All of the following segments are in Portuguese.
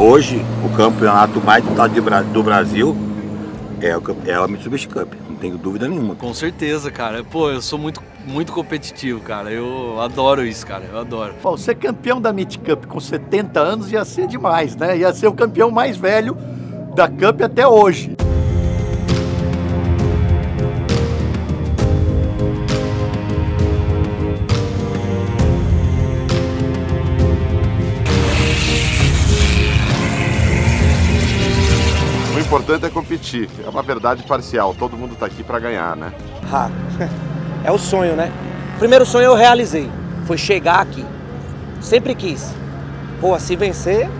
hoje o campeonato mais disputado do Brasil é o, é a Mitsubishi Cup, não tenho dúvida nenhuma. Com certeza, cara. Pô, eu sou muito, muito competitivo, cara. Eu adoro isso, cara. Eu adoro. Bom, ser campeão da Mit Cup com 70 anos ia ser demais, né? Ia ser o campeão mais velho da Cup até hoje. Importante é competir. É uma verdade parcial. Todo mundo está aqui para ganhar, né? Ah, é o sonho, né? O primeiro sonho eu realizei. Foi chegar aqui. Sempre quis. Pô, se vencer.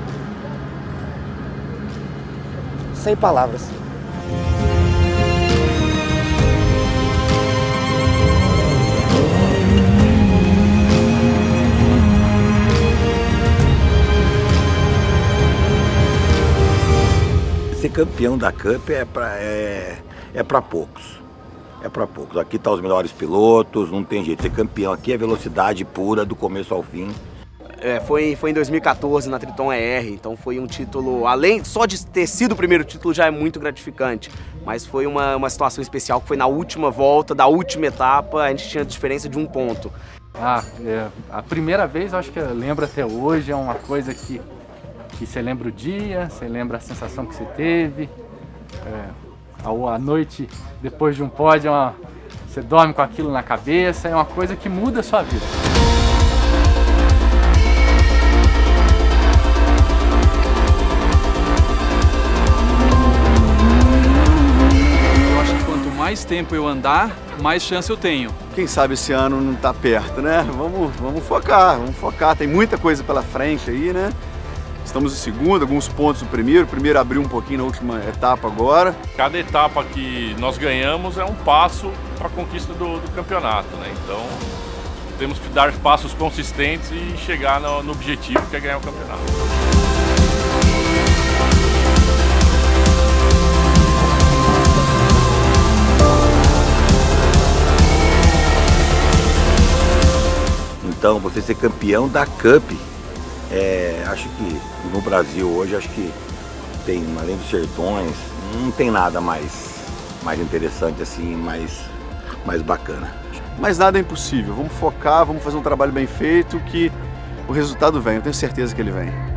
Sem palavras. Ser campeão da Cup é para é, é pra poucos. É para poucos. Aqui tá os melhores pilotos, não tem jeito. Ser campeão aqui é velocidade pura do começo ao fim. É, foi, foi em 2014 na Triton ER, então foi um título, além só de ter sido o primeiro título já é muito gratificante, mas foi uma, uma situação especial que foi na última volta, da última etapa, a gente tinha diferença de um ponto. Ah, é, a primeira vez acho que eu lembro até hoje, é uma coisa que que você lembra o dia, você lembra a sensação que você teve. É, a, a, noite depois de um pódio, é uma, você dorme com aquilo na cabeça, é uma coisa que muda a sua vida. Eu acho que quanto mais tempo eu andar, mais chance eu tenho. Quem sabe esse ano não está perto, né? Vamos, vamos focar, vamos focar. Tem muita coisa pela frente aí, né? Estamos em segundo, alguns pontos no primeiro. O primeiro abriu um pouquinho na última etapa agora. Cada etapa que nós ganhamos é um passo para a conquista do, do, campeonato, né? Então temos que dar passos consistentes e chegar no, no objetivo que é ganhar o campeonato. Então, você ser campeão da Cup é, acho que no Brasil hoje, acho que tem, além dos sertões, não tem nada mais, mais interessante assim, mais, mais bacana. Mas nada é impossível, vamos focar, vamos fazer um trabalho bem feito que o resultado vem, eu tenho certeza que ele vem.